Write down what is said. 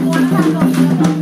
我的腊肉不